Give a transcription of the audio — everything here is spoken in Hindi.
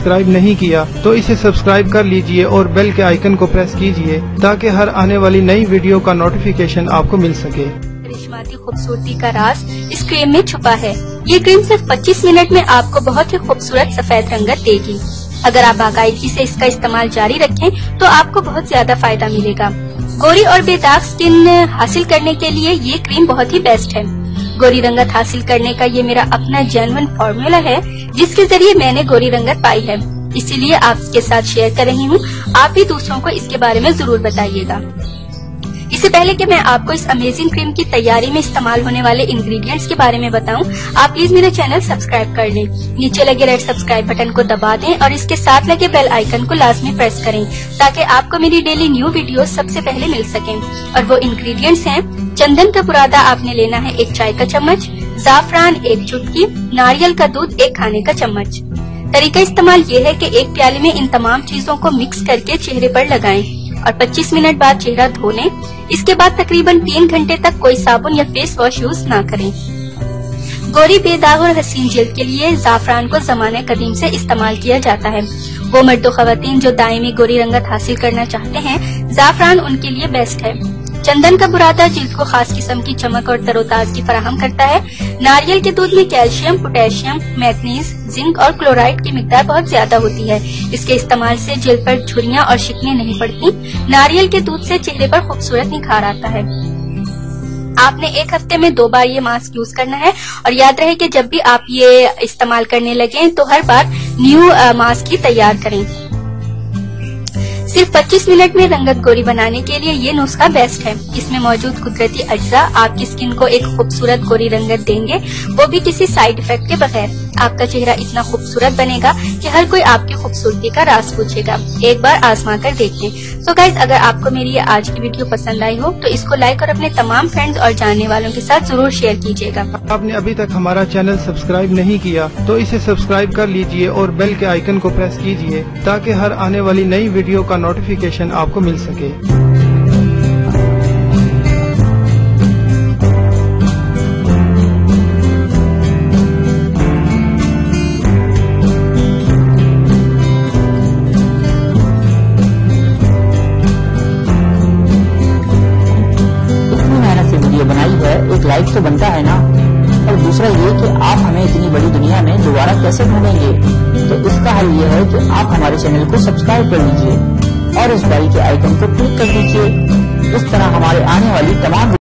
सब्सक्राइब नहीं किया तो इसे सब्सक्राइब कर लीजिए और बेल के आइकन को प्रेस कीजिए, ताकि हर आने वाली नई वीडियो का नोटिफिकेशन आपको मिल सके। करिश्माती खूबसूरती का राज इस क्रीम में छुपा है। ये क्रीम सिर्फ़ 25 मिनट में आपको बहुत ही खूबसूरत सफ़ेद रंगत देगी। अगर आप बाकायदगी से इसका इस्तेमाल जारी रखें तो आपको बहुत ज़्यादा फ़ायदा मिलेगा। गोरी और बेदाग स्किन हासिल करने के लिए ये क्रीम बहुत ही बेस्ट है। गोरी रंगत हासिल करने का ये मेरा अपना जेनवन फॉर्मूला है, जिसके ज़रिए मैंने गोरी रंगत पाई है। इसीलिए आपके साथ शेयर कर रही हूँ। आप भी दूसरों को इसके बारे में ज़रूर बताइएगा। इससे पहले कि मैं आपको इस अमेजिंग क्रीम की तैयारी में इस्तेमाल होने वाले इंग्रेडिएंट्स के बारे में बताऊँ, आप प्लीज़ मेरा चैनल सब्सक्राइब कर लें। नीचे लगे रेड सब्सक्राइब बटन को दबा दें और इसके साथ लगे बेल आइकन को लाजमी प्रेस करें ताकि आपको मेरी डेली न्यू वीडियो सबसे पहले मिल सके। और वो इंग्रेडिएंट्स है चंदन का बुरादा आपने लेना है एक चाय का चम्मच जाफरान एक चुटकी नारियल का दूध एक खाने का चम्मच। तरीका इस्तेमाल ये है कि एक प्याले में इन तमाम चीज़ों को मिक्स करके चेहरे पर लगाएँ। और 25 मिनट बाद चेहरा धो लें इसके बाद तकरीबन तीन घंटे तक कोई साबुन या फेस वॉश यूज़ ना करें। गोरी बेदाग और हसीन जल्द के लिए जाफरान को जमाने कदीम से इस्तेमाल किया जाता है। वो मर्द खातन जो दायमी गोरी रंगत हासिल करना चाहते हैं, जाफरान उनके लिए बेस्ट है। चंदन का बुरादा जिल्द को खास किस्म की चमक और तरोताजगी फराहम करता है। नारियल के दूध में कैल्शियम, पोटेशियम, मैग्नीज, जिंक और क्लोराइड की मिकदार बहुत ज़्यादा होती है। इसके इस्तेमाल से जिल्द पर झुरियाँ और शिकने नहीं पड़ती। नारियल के दूध से चेहरे पर खूबसूरत निखार आता है। आपने एक हफ़्ते में दो बार ये मास्क यूज़ करना है और याद रहे कि जब भी आप ये इस्तेमाल करने लगे तो हर बार न्यू मास्क ही तैयार करें। सिर्फ़ 25 मिनट में रंगत गोरी बनाने के लिए ये नुस्खा बेस्ट है। इसमें मौजूद कुदरती अज्जा आपकी स्किन को एक खूबसूरत गोरी रंगत देंगे। वो भी किसी साइड इफ़ेक्ट के बगैर। आपका चेहरा इतना खूबसूरत बनेगा कि हर कोई आपकी खूबसूरती का राज पूछेगा। एक बार आजमा कर देख लें सो गाइज़ अगर आपको मेरी ये आज की वीडियो पसंद आई हो तो इसको लाइक और अपने तमाम फ्रेंड्स और जानने वालों के साथ ज़रूर शेयर कीजिएगा। आपने अभी तक हमारा चैनल सब्सक्राइब नहीं किया तो इसे सब्सक्राइब कर लीजिए और बेल के आइकन को प्रेस कीजिए, ताकि हर आने वाली नई वीडियो का नोटिफिकेशन आपको मिल सके। एक लाइफ तो बनता है ना। और दूसरा ये कि आप हमें इतनी बड़ी दुनिया में दोबारा कैसे ढूंढेंगे? तो इसका हल ये है कि आप हमारे चैनल को सब्सक्राइब कर लीजिए और इस बारी के आइकन को क्लिक कर दीजिए। इस तरह हमारे आने वाली तमाम